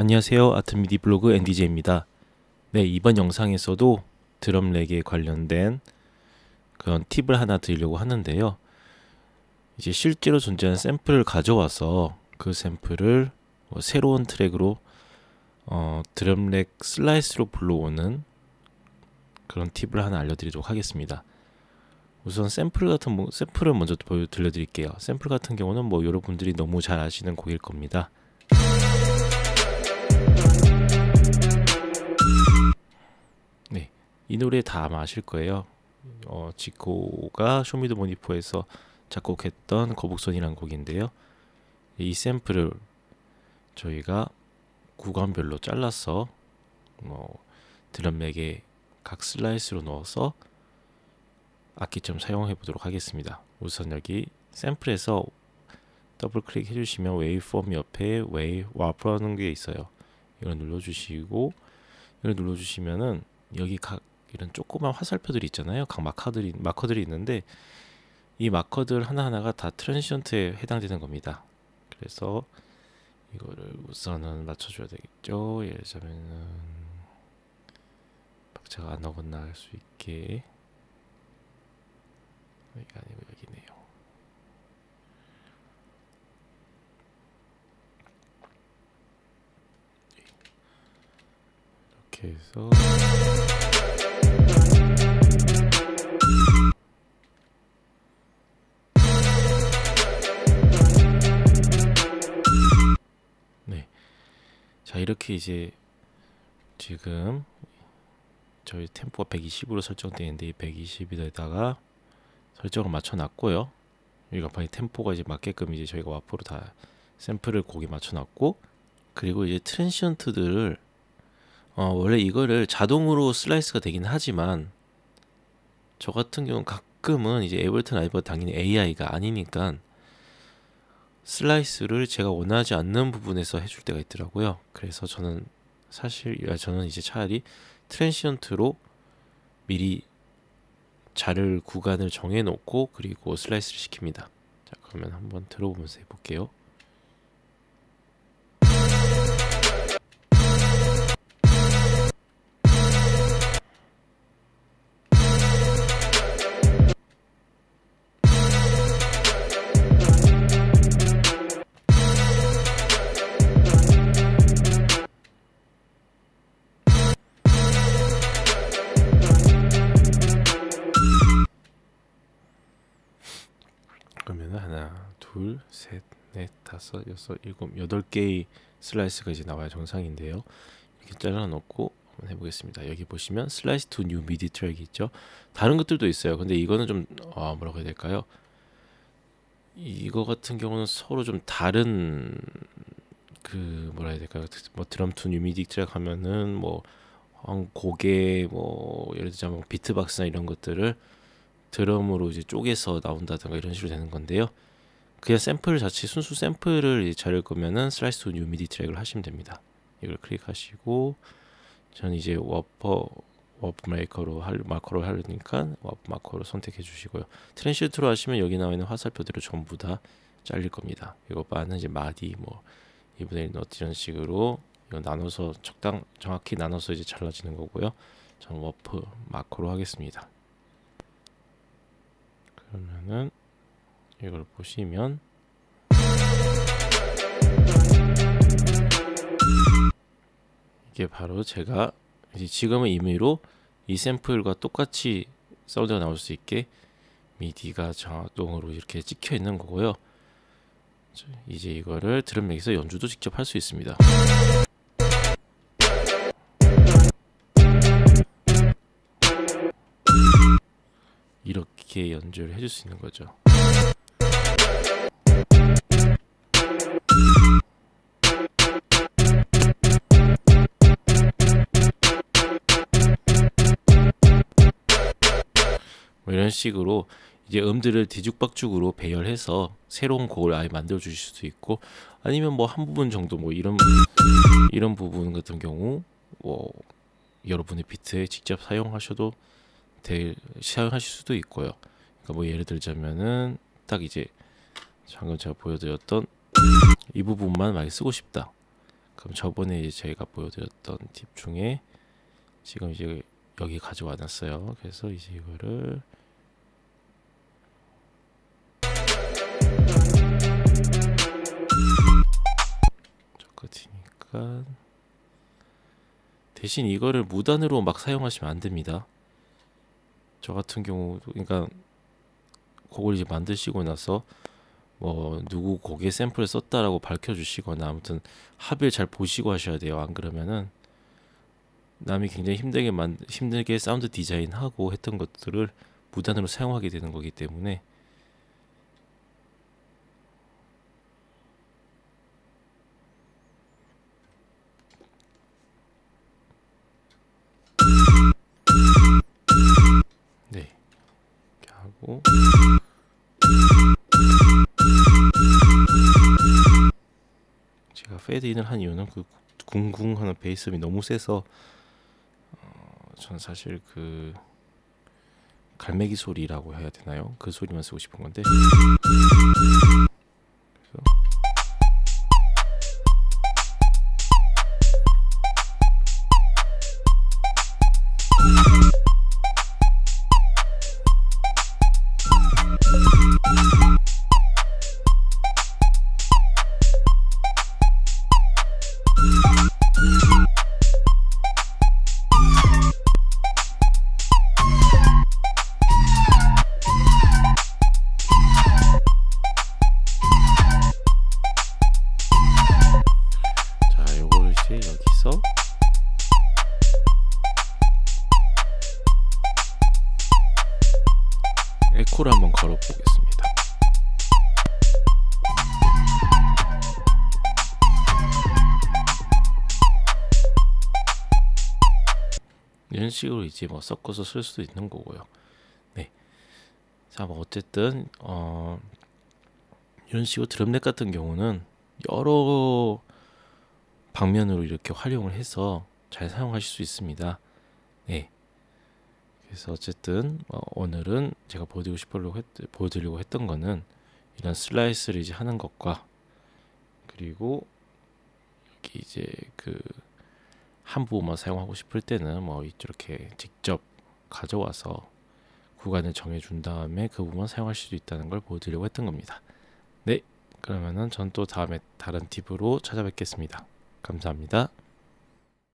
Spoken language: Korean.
안녕하세요. 아트미디 블로그 NDJ입니다. 네, 이번 영상에서도 Drum Rack에 관련된 그런 팁을 하나 드리려고 하는데요. 이제 실제로 존재하는 샘플을 가져와서 그 샘플을 뭐 새로운 트랙으로 어, Drum Rack slice로 불러오는 그런 팁을 하나 알려드리도록 하겠습니다. 우선 샘플 같은 뭐, 샘플을 먼저 들려드릴게요. 샘플 같은 경우는 뭐 여러분들이 너무 잘 아시는 곡일 겁니다. 이 노래 다 아마 아실 거예요. 어, 지코가 쇼미더모니포에서 작곡했던 거북선이라는 곡인데요. 이 샘플을 저희가 구간별로 잘라서 뭐 Drum Rack에 각 slice로 넣어서 악기처럼 사용해 보도록 하겠습니다. 우선 여기 샘플에서 더블 클릭 해 주시면 waveform 옆에 웨이 warp라는 게 있어요. 이걸 눌러 주시고 이걸 눌러 주시면은 여기 각 이런 조그만 화살표들이 있잖아요. 각 마커들이 마커들이 있는데 이 마커들 하나하나가 다 트랜시언트에 해당되는 겁니다. 그래서 이거를 우선은 맞춰줘야 되겠죠. 예를 들자면은 박자가 안 어긋날 수 있게 여기가 아니고 여기네요. 이렇게 해서 이렇게 이제 지금 저희 템포가 120으로 설정되어 있는데 이 120에다가 설정을 맞춰 놨고요. 여기가 바이 템포가 이제 맞게끔 이제 저희가 warp로 다 샘플을 곡에 맞춰 놨고 그리고 이제 transient들을 어 원래 이거를 자동으로 slice가 되긴 하지만 저 같은 경우는 가끔은 이제 Ableton Live 당연히 AI가 아니니까 slice를 제가 원하지 않는 부분에서 해줄 때가 있더라고요. 그래서 저는 사실 저는 이제 차라리 transient로 미리 자를 구간을 정해 놓고 그리고 slice를 시킵니다. 자, 그러면 한번 들어보면서 해볼게요. 그러면 하나, 둘, 셋, 넷, 다섯, 여섯, 일곱, 여덟 개의 슬라이스가 이제 나와야 정상인데요. 이렇게 잘라 놓고 한번 해보겠습니다. 여기 보시면 Slice to New MIDI Track이 있죠. 다른 것들도 있어요. 근데 이거는 좀 어, 뭐라고 해야 될까요? 이거 같은 경우는 서로 좀 다른 그 뭐라 해야 될까요? 뭐 Drum to New MIDI Track 하면은 뭐 곡의 뭐 예를 들자면 뭐 비트박스나 이런 것들을 드럼으로 이제 쪼개서 나온다든가 이런 식으로 되는 건데요. 그냥 샘플 자체 순수 샘플을 자를 거면은 Slice to New MIDI Track을 하시면 됩니다. 이걸 클릭하시고 저는 이제 warp, warp maker로 할 marker로 하려니까 warp marker로 선택해 주시고요. transient로 하시면 여기 나와 있는 화살표들을 전부 다 잘릴 겁니다. 이거 bar는 이제 마디 뭐 이분의 1 너트 이런 식으로 이거 나눠서 적당 정확히 나눠서 이제 잘라지는 거고요. 저는 warp marker로 하겠습니다. 그러면은 이걸 보시면 이게 바로 제가 지금은 임의로 이 샘플과 똑같이 사운드가 나올 수 있게 MIDI가 자동으로 이렇게 찍혀 있는 거고요. 이제 이거를 Drum Rack에서 연주도 직접 할 수 있습니다. 이렇게 연주를 해줄 수 있는 거죠. 뭐 이런 식으로 이제 음들을 뒤죽박죽으로 배열해서 새로운 곡을 아예 만들어 주실 수도 있고 아니면 뭐 한 부분 정도 뭐 이런 이런 부분 같은 경우 뭐 여러분의 비트에 직접 사용하셔도 될 사용하실 수도 있고요. 그러니까 뭐 예를 들자면은 딱 이제 방금 제가 보여드렸던 이 부분만 많이 쓰고 싶다. 그럼 저번에 이제 저희가 보여드렸던 팁 중에 지금 이제 여기 가져와 놨어요. 그래서 이제 이거를 저 끝이니까 대신 이거를 무단으로 막 사용하시면 안 됩니다. 저 같은 경우도 그러니까 곡을 이제 만드시고 나서 뭐 누구 곡의 샘플을 썼다라고 밝혀주시거나 아무튼 합의를 잘 보시고 하셔야 돼요. 안 그러면은 남이 굉장히 힘들게 만 힘들게 사운드 디자인하고 했던 것들을 무단으로 사용하게 되는 거기 때문에 하고 제가 페이드인을 한 이유는 그 궁궁하는 베이스음이 너무 세서 어, 저는 사실 그 갈매기 소리라고 해야 되나요? 그 소리만 쓰고 싶은 건데 에코를 한번 걸어 보겠습니다. 이런 식으로 이제 뭐 섞어서 쓸 수도 있는 거고요. 네. 자, 뭐 어쨌든 어 이런 식으로 드럼넷 같은 경우는 여러 방면으로 이렇게 활용을 해서 잘 사용하실 수 있습니다. 네. 그래서 어쨌든 어, 오늘은 제가 보여드리고 싶으려고 했, 보여드리려고 했던 거는 이런 슬라이스를 이제 하는 것과 그리고 여기 이제 그 한 부분만 사용하고 싶을 때는 뭐 이렇게 직접 가져와서 구간을 정해준 다음에 그 부분만 사용할 수도 있다는 걸 보여드리려고 했던 겁니다. 네, 그러면은 전 또 다음에 다른 팁으로 찾아뵙겠습니다. 감사합니다.